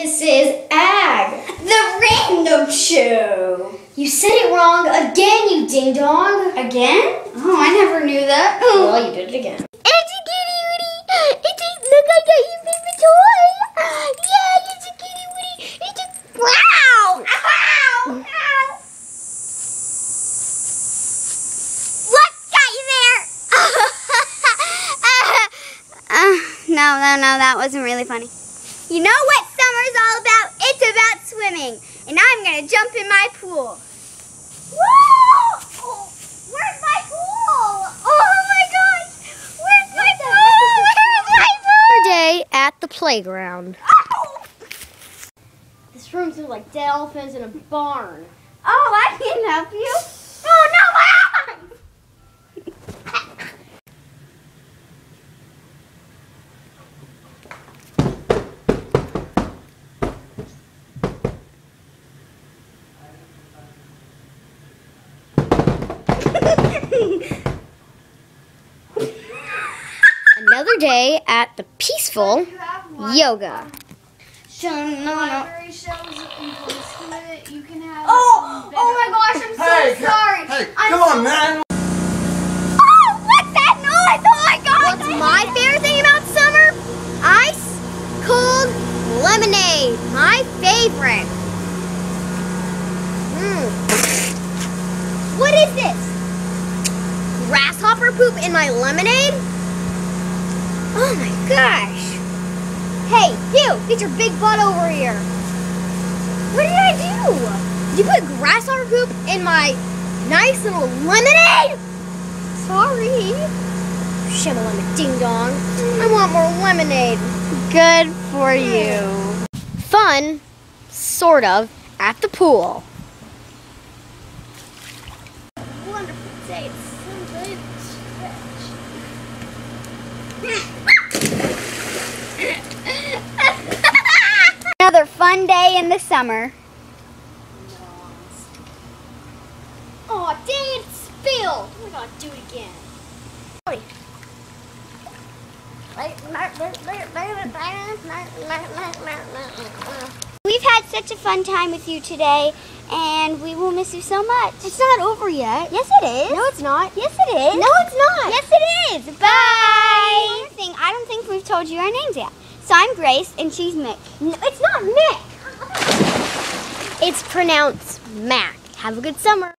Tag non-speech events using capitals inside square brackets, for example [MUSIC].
This is Ag, the random show. You said it wrong again, you ding dong. Again? Oh, I never knew that. Well, you did it again. It's a kitty Woody. It's a look. I got your favorite toy. Yeah, it's a kitty Woody. It's a wow. Ow. Ow. What got you there? [LAUGHS] uh, no, no, no. That wasn't really funny. You know what summer's all about? It's about swimming, and I'm gonna jump in my pool. Whoa! Oh, where's my pool? Oh my gosh! Where's my pool? Where's my pool? Day at the playground. Oh! This room smells like dead elephants in a barn. Oh, I can help you. Oh no, my arm! Another day at the peaceful yoga. Library shelves and close to it. You can have. Oh, oh my gosh, I'm so Hey, c- sorry. Hey, I'm come so on, man. Oh, what's that noise? Oh my gosh! What's my favorite thing about summer? Ice cold lemonade. My favorite. Mm. What is this? Poop in my lemonade? Oh my gosh. Hey, you, get your big butt over here. What did I do? Did you put grasshopper poop in my nice little lemonade? Sorry. Shimalama ding dong. I want more lemonade. Good for hmm. you. Fun, sort of, at the pool. Wonderful day. It's so good. Another fun day in the summer. Oh, dang it, it spilled. We're gonna do it again. We've had such a fun time with you today, and we will miss you so much. It's not over yet. Yes, it is. No, it's not. Yes, it is. No, it's not. Yes, it is. Bye. One thing, I don't think we've told you our names yet. So I'm Grace, and she's Mick. No, it's not Mick. It's pronounced Mac. Have a good summer.